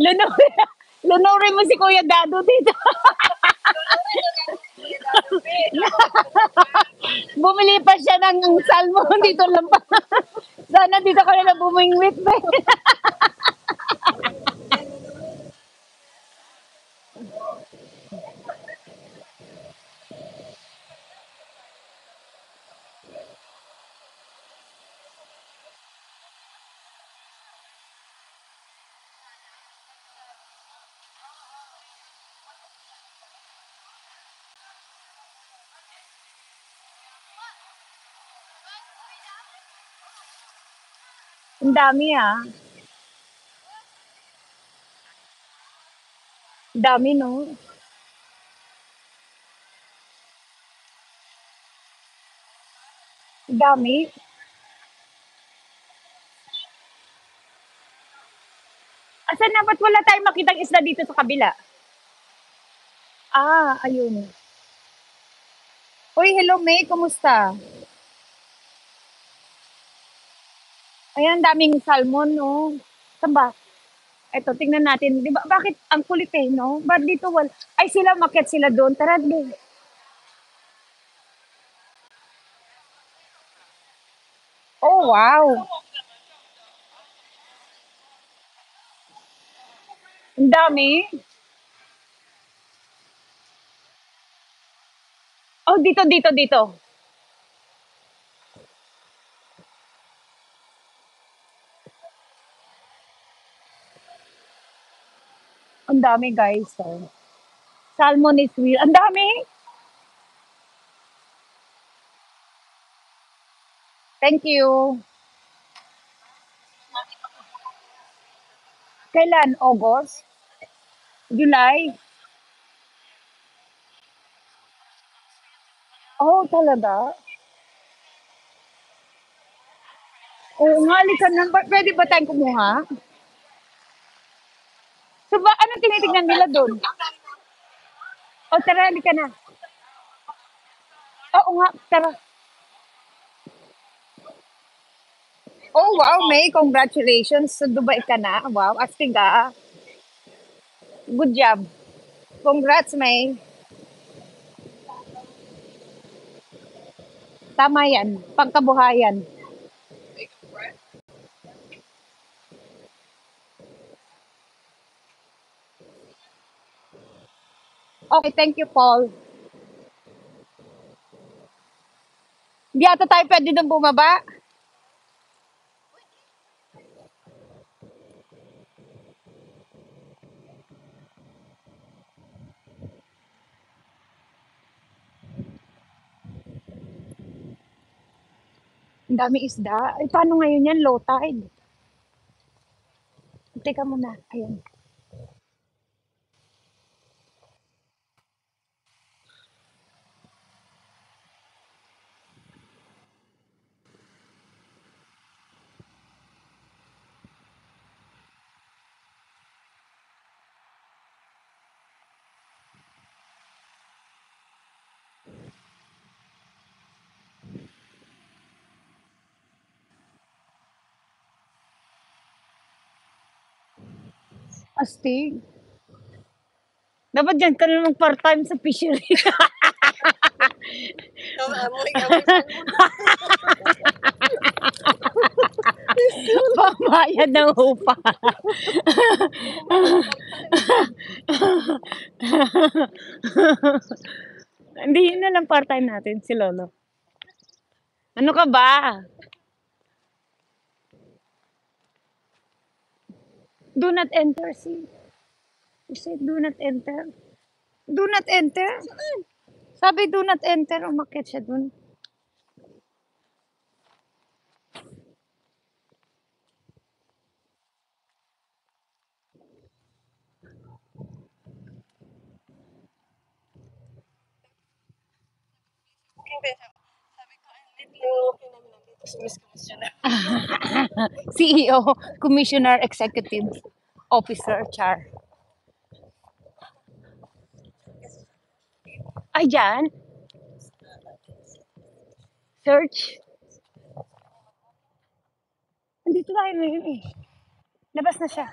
Lunore, lunore mo si Kuya Dado dito. Bumili pa siya ng salmon dito lang pa. Sana dito ka na bumingwit. Ang dami ah. Dami no. Dami. Asan na? Ba't wala tayong makitang isda dito sa kabila? Ah, ayun. Uy, hello May, kumusta? Ayan, daming salmon, no? Saan ba? Eto, tingnan natin. Di ba, bakit ang kulit eh, no? Ba't dito wal... Ay, sila, makit sila doon. Tara, di. Oh, wow. Ang dami. Oh, dito, dito, dito. Ang dami, guys. Oh. Salmon is real. Ang dami. Thank you. Kailan? August? July? Oh, talaga? Oo nga, halika na. Ba- Pwede ba tayong kumuha? So, ba, ano tinitignan nila doon? O, tara, halika na. Oo nga, tara. Oh, wow, May. Congratulations. Sa Dubai ka na. Wow, astig ah. Good job. Congrats, May. Tama yan. Pangkabuhayan. Okay, thank you, Paul. Hindi ata tayo pwede doon bumaba. Ang dami isda. Ay, paano ngayon yan? Low tide. Teka muna. Ayan. Astig. Dapat dyan ka na part-time sa fishery. Amoy, amoy Pambayad ng upa. Hindi yun na lang part-time natin, si Lolo. Ano ka ba? Do not enter, see. You said do not enter. Do not enter? Sabi do not enter, umakit siya dun. Sabi ko, ang lit yung okay namin nandito sa Miss Commissioner. CEO, Commissioner Executive Officer, Char. Ay, dyan. Search. Andito tayo ngayon eh. Labas na siya.